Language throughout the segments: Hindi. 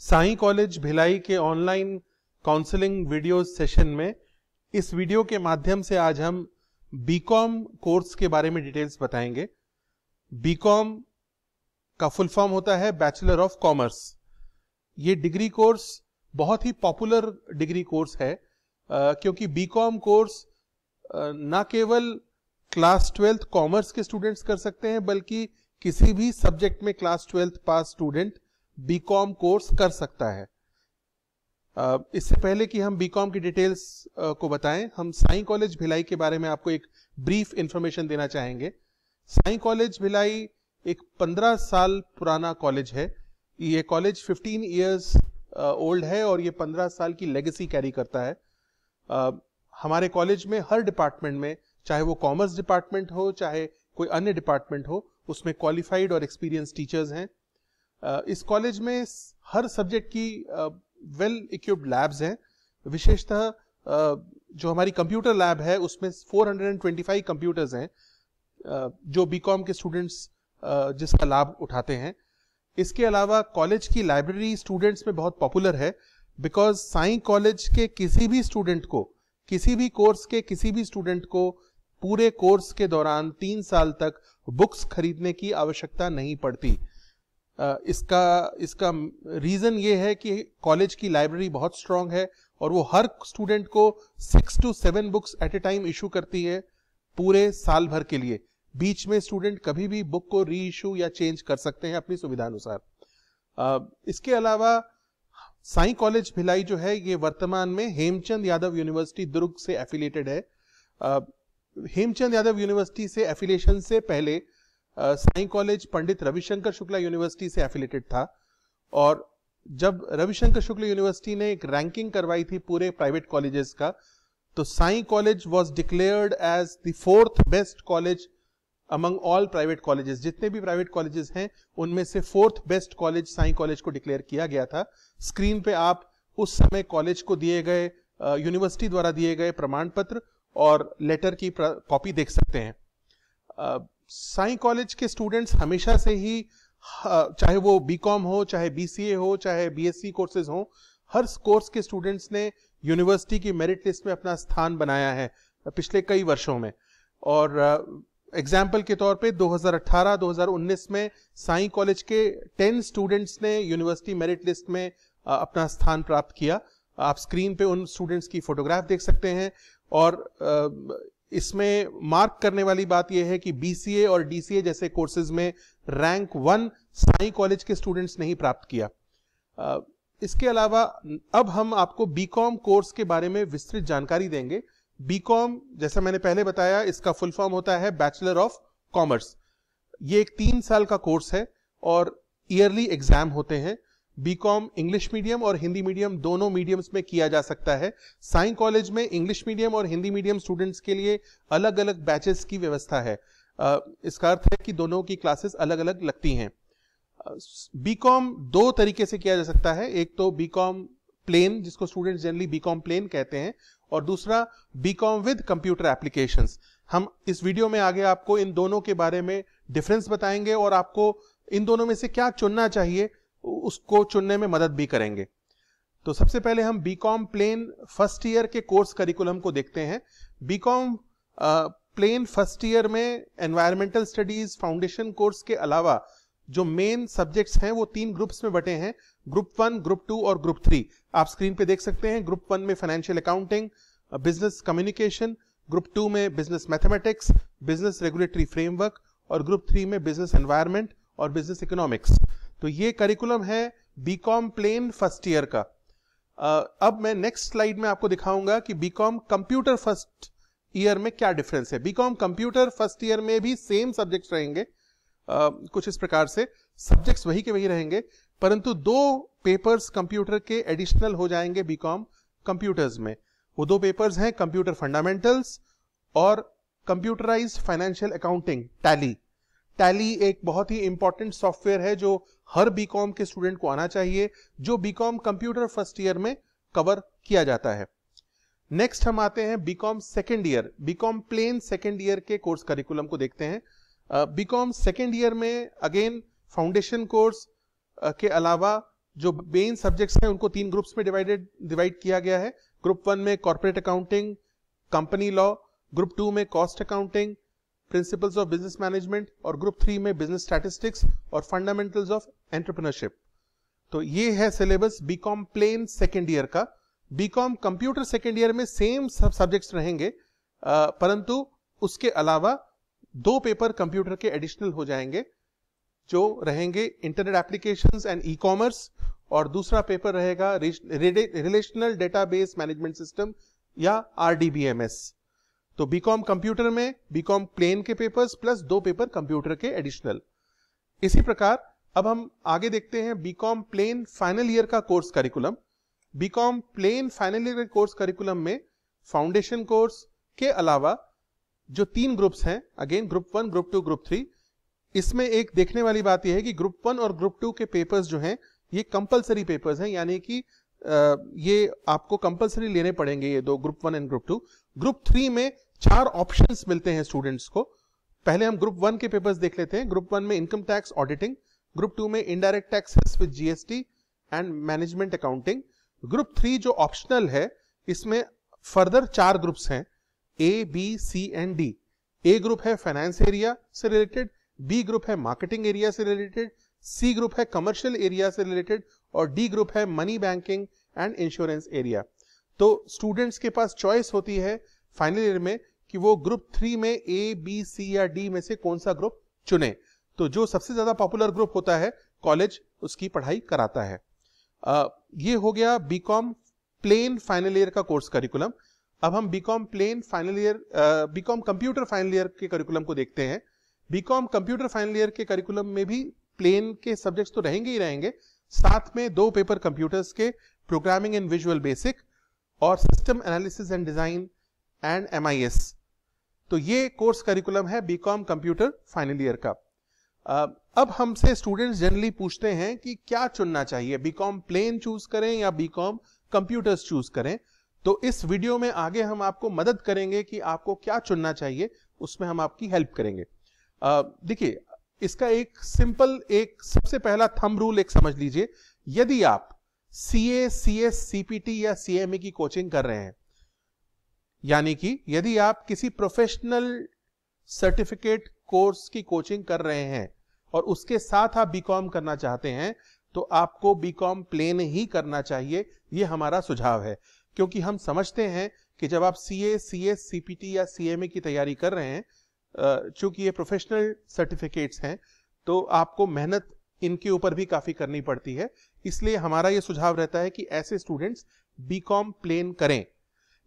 साई कॉलेज भिलाई के ऑनलाइन काउंसलिंग वीडियो सेशन में इस वीडियो के माध्यम से आज हम बीकॉम कोर्स के बारे में डिटेल्स बताएँगे। बीकॉम का फुल फॉर्म होता है बैचलर ऑफ़ कॉमर्स। ये डिग्री कोर्स बहुत ही पॉपुलर डिग्री कोर्स है क्योंकि बीकॉम कोर्स ना केवल क्लास ट्वेल्थ कॉमर्स के स्टूडेंट्स कर सकते हैं, बल्कि किसी भी सब्जेक्ट में class twelfth pass student BCom course कर सकता है। इससे पहले कि हम बीकॉम की डिटेल्स को बताएँ, हम साई कॉलेज भिलाई के बारे में आपको एक ब्रीफ इंफॉर्मेशन देना चाहेंगे। साई कॉलेज भिलाई एक 15 साल पुराना कॉलेज है। ये कॉलेज 15 इयर्स ओल्ड है और ये 15 साल की लेगेसी कैरी करता है। हमारे कॉलेज में हर डिपार्टमेंट में, चाहे वो कॉमर्स डिपार्टमेंट हो, चाहे कोई अन्य डिपार्टमेंट हो, उसमें क्वालिफाइड और एक्सपीरियंस टीचर्स हैं। इस कॉलेज में हर सब्जेक्ट की वेल इक्विप्ड लैब्स हैं। विशेषतः जो हमारी कंप्यूटर लैब है, उसमें 425 कंप्यूटर्स हैं जो बीकॉम के स्टूडेंट्स जिसका लाभ उठाते हैं। इसके अलावा कॉलेज की लाइब्रेरी स्टूडेंट्स में बहुत पॉपुलर है बिकॉज़ साई कॉलेज के किसी भी स्टूडेंट को, किसी भी कोर्स के किसी भी स्टूडेंट को, पूरे कोर्स के दौरान तीन साल तक बुक्स खरीदने की आवश्यकता नहीं पड़ती। इसका इसका रीजन ये है कि कॉलेज की लाइब्रेरी बहुत स्ट्रांग है और वो हर स्टूडेंट को six to seven books at a time issue करती है पूरे साल भर के लिए। बीच में स्टूडेंट कभी भी बुक को री इशू या चेंज कर सकते हैं अपनी सुविधा अनुसार इसके अलावा साई कॉलेज भिलाई जो है, ये वर्तमान में हेमचंद यादव यूनिवर्सिटी दुर्ग से एफिलेटेड है। हेमचंद यादव यूनिवर्सिटी से एफिलेशन से पहले साई कॉलेज पंडित रविशंकर शुक्ला यूनिवर्सिटी से एफिलेटेड था और जब रविशंकर शुक्ला यूनिवर्सिटी ने एक रैंकिंग करवाई थी पूरे प्राइवेट कॉलेजेस का तो Sai college was declared as the fourth best college among all private colleges जितने भी प्राइवेट कॉलेजेस हैं, उनमें से fourth best college Sai college को डिक्लेयर किया गया था। स्क्रीन पे आप उस समय कॉलेज को दिए गए यूनिवर्सिटी द्वारा दिए गए प्रमाण पत्र और लेटर की कॉपी देख सकते हैं। साई कॉलेज के स्टूडेंट्स हमेशा से ही चाहे वो बीकॉम हो, चाहे बीसीए हो, चाहे बीएससी कोर्सेज हो, हर कोर्स के स्टूडेंट्स ने यूनिवर्सिटी की मेरिट लिस्ट में अपना स्थान बनाया है पिछले कई वर्षों में। और एग्ज़ाम्पल के तौर पे 2018-2019 में साई कॉलेज के 10 स्टूडेंट्स ने यूनिवर्सिटी मेरिट लिस्ट में अपना स्थान प्राप्त किया। आप स्क्रीन पे उन स्टूडेंट्स की फोटोग्राफ देख सकते हैं और इसमें मार्क करने वाली बात यह है कि बीसीए और डीसीए जैसे कोर्सेज में रैंक वन साई कॉलेज के स्टूडेंट्स ने ही प्राप्त किया। इसके अलावा अब हम आपको बीकॉम कोर्स के बारे में विस्तृत जानकारी देंगे। बीकॉम जैसा मैंने पहले बताया, इसका फुल फॉर्म होता है बैचलर ऑफ़ कॉमर्स ये एक तीन साल का कोर्स है और ईयरली एग्ज़ाम होते हैं। बीकॉम इंग्लिश मीडियम और हिंदी मीडियम दोनों मीडियम्स में किया जा सकता है। साई कॉलेज में इंग्लिश मीडियम और हिंदी मीडियम स्टूडेंट्स के लिए अलग अलग बैचेस की व्यवस्था है। इसका अर्थ है कि दोनों की क्लासेस अलग अलग लगती हैं। बीकॉम दो तरीके से किया जा सकता है। एक तो बीकॉम प्लेन जिसको स्टूडेंट्स जनरली बीकॉम प्लेन कहते हैं, और दूसरा बीकॉम विद कंप्यूटर एप्लीकेशन हम इस वीडियो में आगे आपको इन दोनों के बारे में डिफरेंस बताएँगे और आपको इन दोनों में से क्या चुनना चाहिए उसको चुनने में मदद भी करेंगे। तो सबसे पहले हम बीकॉम प्लेन फ़र्स्ट ईयर के कोर्स करिकुलम को देखते हैं। बीकॉम प्लेन फ़र्स्ट ईयर में एनवायरमेंटल स्टडीज़ फाउंडेशन कोर्स के अलावा जो मेन सब्जेक्ट्स हैं, वो तीन ग्रुप्स में बटे हैं। ग्रुप वन ग्रुप टू और ग्रुप थ्री आप स्क्रीन पे देख सकते हैं ग्रुप वन में financial accounting business communication group two में business mathematics business regulatory framework और ग्रुप थ्री में बिज़नेस एनवायरमेंट और बिज़नेस इकोनॉमिक्स तो ये करिकुलम है बीकॉम प्लेन फ़र्स्ट ईयर का। अब मैं नेक्स्ट स्लाइड में आपको दिखाऊँगा कि बीकॉम कंप्यूटर फ़र्स्ट ईयर में क्या डिफरेंस है। बीकॉम कंप्यूटर फ़र्स्ट ईयर में भी सेम सब्जेक्ट्स रहेंगे uh, कुछ इस प्रकार से। सब्जेक्ट्स वही के वही रहेंगे परंतु दो पेपर्स कंप्यूटर के एडिशनल हो जाएँगे बीकॉम कंप्यूटर्स में। वो दो पेपर्स हैं कंप्यूटर फंडामेंटल्स और computerised financial accounting Tally Tally एक बहुत ही इंपॉर्टेंट सॉफ्टवेयर है जो हर बीकॉम के स्टूडेंट को आना चाहिए, जो बीकॉम कंप्यूटर फ़र्स्ट ईयर में कवर किया जाता है। नेक्स्ट हम आते हैं BCom second year BCom plain second year के कोर्स करिकुलम को देखते हैं। बीकॉम सेकेंड ईयर में अगेन फाउंडेशन कोर्स के अलावा जो मेन सब्जेक्ट्स हैं, उनको तीन ग्रुप्स में डिवाइडेड डिवाइड किया गया है। ग्रुप वन में corporate accounting company law group two में cost accounting principles of business management और ग्रुप थ्री में बिज़नेस स्टैटिस्टिक्स और फंडामेंटल्स ऑफ़ एंटरप्रेन्योरशिप। तो ये है syllabus BCom plain second year का। बीकॉम कंप्यूटर सेकेंड ईयर में सेम सब सब्जेक्ट्स रहेंगे परंतु उसके अलावा दो पेपर कंप्यूटर के एडिशनल हो जाएँगे, जो रहेंगे internet applications and e commerce और दूसरा पेपर रहेगा रिलेशनल डेटाबेस मैनेजमेंट सिस्टम या आरडीबीएमएस तो बीकॉम कंप्यूटर में, बीकॉम प्लेन के पेपर्स प्लस दो पेपर कंप्यूटर के एडिशनल। इसी प्रकार अब हम आगे देखते हैं बीकॉम प्लेन फाइनल ईयर का course curriculum BCom plain final year course curriculum में फाउंडेशन कोर्स के अलावा जो तीन ग्रुप्स हैं again group one group two group three इसमें एक देखने वाली बात यह है कि ग्रुप वन और ग्रुप टू के पेपर्स जो हैं, ये कंपलसरी पेपर्स हैं, यानी कि ये आपको कंपलसरी लेने पड़ेंगे ये दो group one and group two group three में चार ऑप्शंस मिलते हैं स्टूडेंट्स को. पहले हम ग्रुप वन के पेपर्स देख लेते हैं. ग्रुप वन में income tax auditing group two में indirect taxes with GST and management accounting group three जो ऑप्शनल है, इसमें फर्दर चार ग्रुप्स हैं A B C and D A group है फाइनेंस एरिया से रिलेटेड बी ग्रुप है मार्केटिंग एरिया से रिलेटेड सी ग्रुप है कमर्शियल एरिया से रिलेटेड और डी ग्रुप है money banking and insurance area तो स्टूडेंट्स के पास चॉइस होती है फाइनल ईयर में कि वो ग्रुप थ्री में ए बी सी या डी में से कौन सा ग्रुप चुने। तो जो सबसे ज़्यादा पॉपुलर ग्रुप होता है कॉलेज उसकी पढ़ाई कराता है। आ, ये हो गया बीकॉम प्लेन फाइनल ईयर का कोर्स करिकुलम अब हम BCom plain final year BCom computer final year के करिकुलम को देखते हैं। बीकॉम कंप्यूटर फाइनल ईयर के करिकुलम में भी प्लेन के सब्जेक्ट्स तो रहेंगे ही रहेंगे साथ में दो पेपर कंप्यूटर्स के प्रोग्रामिंग एंड विजुअल बेसिक और system analysis and design and MIS तो ये कोर्स करिकुलम है बीकॉम कंप्यूटर फाइनल ईयर का। अब हमसे स्टूडेंट्स जनरली पूछते हैं कि क्या चुनना चाहिए? बीकॉम प्लेन चूज़ करें या बीकॉम कंप्यूटर्स चूज़ करें? तो इस वीडियो में आगे हम आपको मदद करेंगे कि आपको क्या चुनना चाहिए, उसमें हम आपकी हेल्प करेंगे। देखिए, इसका एक सिंपल एक सबसे पहला थम रूल एक समझ लीजिए। यदि आप C A C S CPT या सीएमए की कोचिंग कर रहे हैं, यानी कि यदि आप किसी प्रोफेशनल सर्टिफिकेट कोर्स की कोचिंग कर रहे हैं और उसके साथ आप बीकॉम करना चाहते हैं तो आपको बीकॉम प्लेन ही करना चाहिए। यह हमारा सुझाव है। क्योंकि हम समझते हैं कि जब आप C A C S C P T या सी एम ए की तैयारी कर रहे हैं चूँकि ये प्रोफेशनल सर्टिफिकेट्स हैं तो आपको मेहनत इनके ऊपर भी काफ़ी करनी पड़ती है। इसलिए हमारा ये सुझाव रहता है कि ऐसे स्टूडेंट्स बीकॉम प्लेन करें।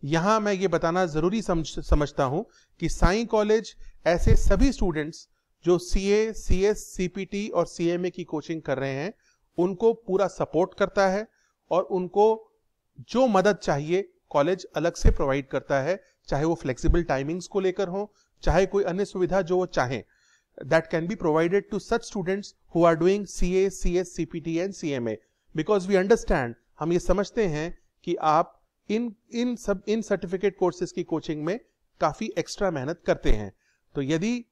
यहाँ मैं ये बताना ज़रूरी समझ, समझता हूँ कि साई कॉलेज ऐसे सभी स्टूडेंट्स जो C A C S CPT और सीएमए की कोचिंग कर रहे हैं, उनको पूरा सपोर्ट करता है और उनको जो मदद चाहिए कॉलेज अलग से प्रोवाइड करता है, चाहे वो फ्लेक्सिबल टाइमिंग्स को लेकर हो, चाहे कोई अन्य सुविधा जो वो चाहें that can be provided to such students who are doing C A C S C P T and C M A because we understand हम ये समझते हैं कि आप इन इन सब, इन सर्टिफिकेट कोर्सेज की कोचिंग में काफ़ी एक्स्ट्रा मेहनत करते हैं। तो यदि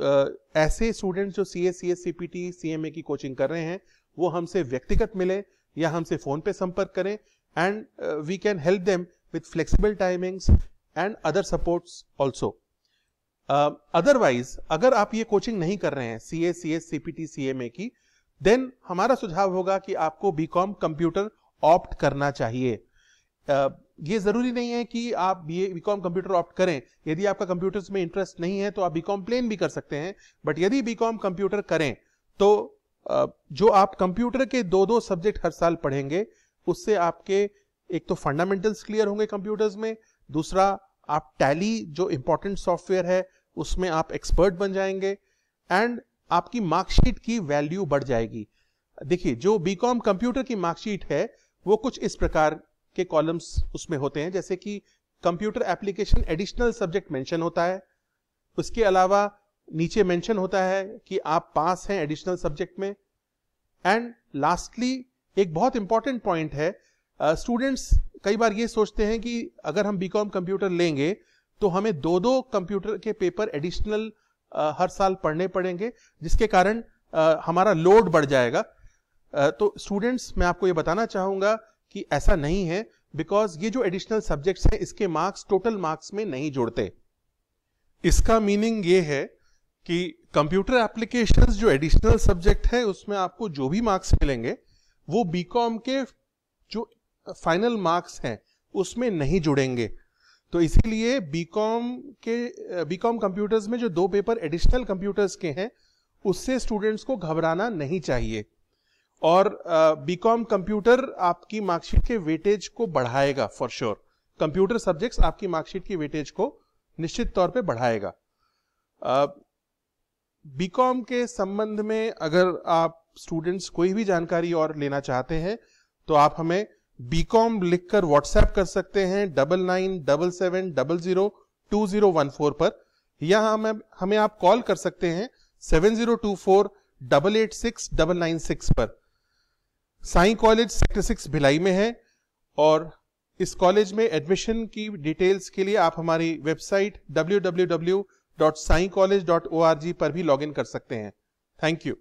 ऐसे स्टूडेंट्स जो C S C S C P T C M A की कोचिंग कर रहे हैं वो हमसे व्यक्तिगत मिले या हमसे फ़ोन पे संपर्क करें and we can help them with flexible timings and other supports also otherwise अगर आप ये कोचिंग नहीं कर रहे हैं C S C S C P T C M A की देन हमारा सुझाव होगा कि आपको बी कॉम कंप्यूटर ऑप्ट करना चाहिए। uh, ये ज़रूरी नहीं है कि आप B A BCom computer opt करें। यदि आपका कंप्यूटर्स में इंटरेस्ट नहीं है तो आप बीकॉम प्लेन भी कर सकते हैं। बट यदि बीकॉम कंप्यूटर करें तो जो आप कंप्यूटर के दो दो सब्जेक्ट हर साल पढ़ेंगे, उससे आपके, एक तो फंडामेंटल्स क्लियर होंगे कंप्यूटर्स में, दूसरा आप टैली जो इंपॉर्टेंट सॉफ्टवेयर है, उसमें आप एक्सपर्ट बन जाएँगे एंड आपकी मार्कशीट की वैल्यू बढ़ जाएगी। देखिए, जो बीकॉम कंप्यूटर की मार्कशीट है, वो कुछ इस प्रकार के कॉलम्स उसमें होते हैं जैसे कि computer application additional subject mention होता है। उसके अलावा नीचे मेंशन होता है कि आप पास हैं एडिशनल सब्जेक्ट में। एंड लास्टली एक बहुत इंपॉर्टेंट पॉइंट है स्टूडेंट्स uh, कई बार ये सोचते हैं कि अगर हम बीकॉम कंप्यूटर लेंगे तो हमें दो दो कंप्यूटर के पेपर एडिशनल uh, हर साल पढ़ने पड़ेंगे जिसके कारण uh, हमारा लोड बढ़ जाएगा। uh, तो स्टूडेंट्स मैं आपको ये बताना चाहूँगा कि ऐसा नहीं है बिकॉज़ ये जो एडिशनल सब्जेक्ट्स हैं, इसके मार्क्स टोटल मार्क्स में नहीं जुड़ते। इसका मीनिंग ये है कि कंप्यूटर एप्लीकेशंस जो एडिशनल सब्जेक्ट है, उसमें आपको जो भी मार्क्स मिलेंगे, वो बीकॉम के जो फाइनल मार्क्स हैं, उसमें नहीं जुड़ेंगे। तो इसीलिए बीकॉम के बीकॉम कंप्यूटर्स में जो दो पेपर एडिशनल कंप्यूटर्स के हैं, उससे स्टूडेंट्स को घबराना नहीं चाहिए। और बीकॉम कंप्यूटर आपकी मार्कशीट के वेटेज को बढ़ाएगा फॉर श्योर कंप्यूटर सब्जेक्ट्स आपकी मार्कशीट की वेटेज को निश्चित तौर पे बढ़ाएगा। बीकॉम के संबंध में अगर आप स्टूडेंट्स कोई भी जानकारी और लेना चाहते हैं तो आप हमें बीकॉम लिखकर व्हाट्सएप कर सकते हैं double nine double seven double zero two zero one four पर। या हमें हमें आप कॉल कर सकते हैं seven zero two four double eight six double nine six पर। Sai college sector six Bhilai में है और इस कॉलेज में एडमिशन की डिटेल्स के लिए आप हमारी वेबसाइट www.saicollege.org पर भी लॉगिन कर सकते हैं। Thank you